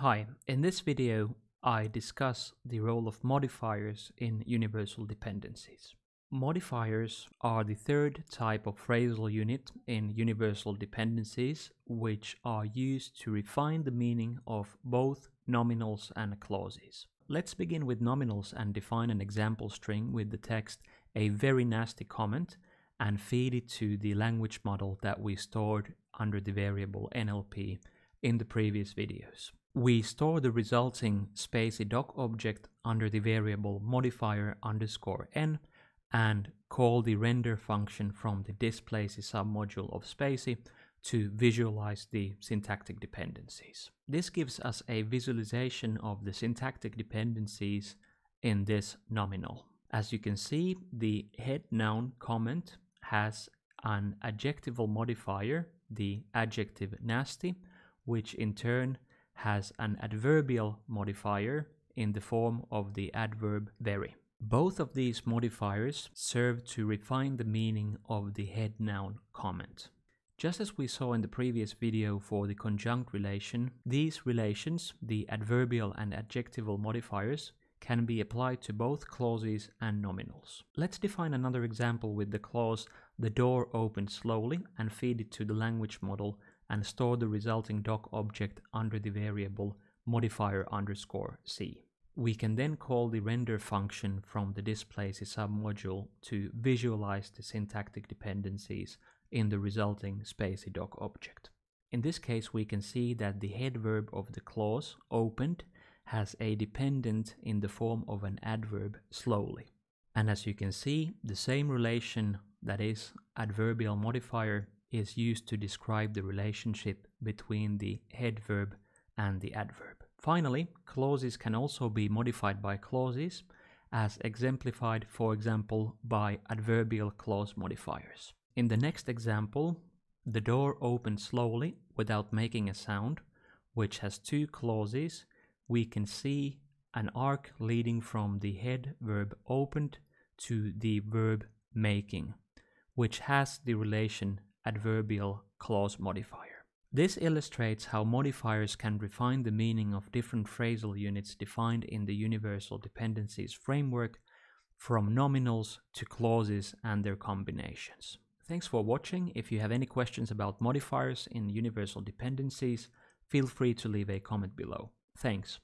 Hi, in this video I discuss the role of modifiers in universal dependencies. Modifiers are the third type of phrasal unit in universal dependencies which are used to refine the meaning of both nominals and clauses. Let's begin with nominals and define an example string with the text a very nasty comment and feed it to the language model that we stored under the variable NLP in the previous videos. We store the resulting spaCy doc object under the variable modifier underscore n and call the render function from the displacy submodule of spaCy to visualize the syntactic dependencies. This gives us a visualization of the syntactic dependencies in this nominal. As you can see, the head noun comment has an adjectival modifier, the adjective nasty, which in turn has an adverbial modifier in the form of the adverb very. Both of these modifiers serve to refine the meaning of the head noun comment. Just as we saw in the previous video for the conjunct relation, these relations, the adverbial and adjectival modifiers, can be applied to both clauses and nominals. Let's define another example with the clause the door opened slowly and feed it to the language model and store the resulting doc object under the variable modifier underscore c. We can then call the render function from the displacy submodule to visualize the syntactic dependencies in the resulting spaCy doc object. In this case, we can see that the head verb of the clause opened has a dependent in the form of an adverb slowly. And as you can see, the same relation that is adverbial modifier is used to describe the relationship between the head verb and the adverb. Finally, clauses can also be modified by clauses, as exemplified, for example, by adverbial clause modifiers. In the next example, the door opened slowly without making a sound, which has two clauses. We can see an arc leading from the head verb opened to the verb making, which has the relation adverbial clause modifier. This illustrates how modifiers can refine the meaning of different phrasal units defined in the Universal Dependencies framework from nominals to clauses and their combinations. Thanks for watching. If you have any questions about modifiers in Universal Dependencies, feel free to leave a comment below. Thanks.